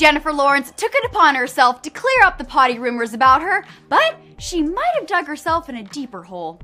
Jennifer Lawrence took it upon herself to clear up the potty rumors about her, but she might have dug herself in a deeper hole.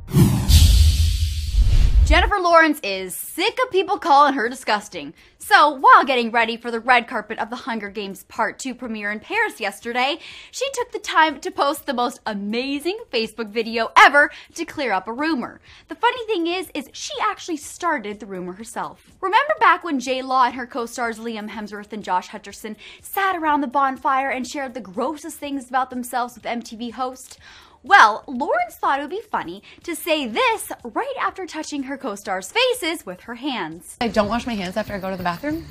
Jennifer Lawrence is sick of people calling her disgusting. So, while getting ready for the red carpet of the Hunger Games Part 2 premiere in Paris yesterday, she took the time to post the most amazing Facebook video ever to clear up a rumor. The funny thing is, is she actually started the rumor herself. Remember back when J Law and her co-stars Liam Hemsworth and Josh Hutcherson sat around the bonfire and shared the grossest things about themselves with MTV host? Well, Lawrence thought it would be funny to say this right after touching her co stars' faces with her hands. I don't wash my hands after I go to the bathroom?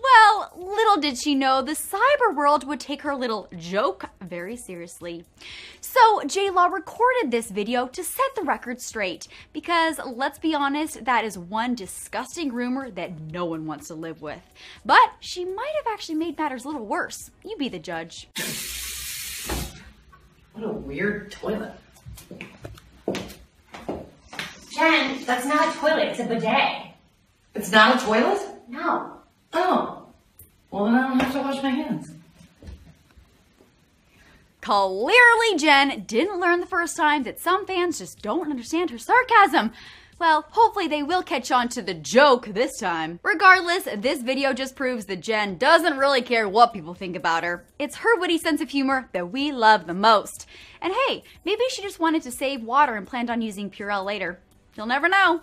Well, little did she know the cyber world would take her little joke very seriously. So, J Law recorded this video to set the record straight because, let's be honest, that is one disgusting rumor that no one wants to live with. But she might have actually made matters a little worse. You be the judge. What a weird toilet. Jen, that's not a toilet, it's a bidet. It's not a toilet? No. Oh. Well, then I don't have to wash my hands. Clearly, Jen didn't learn the first time that some fans just don't understand her sarcasm. Well, hopefully they will catch on to the joke this time. Regardless, this video just proves that Jen doesn't really care what people think about her. It's her witty sense of humor that we love the most. And hey, maybe she just wanted to save water and planned on using Purell later. You'll never know.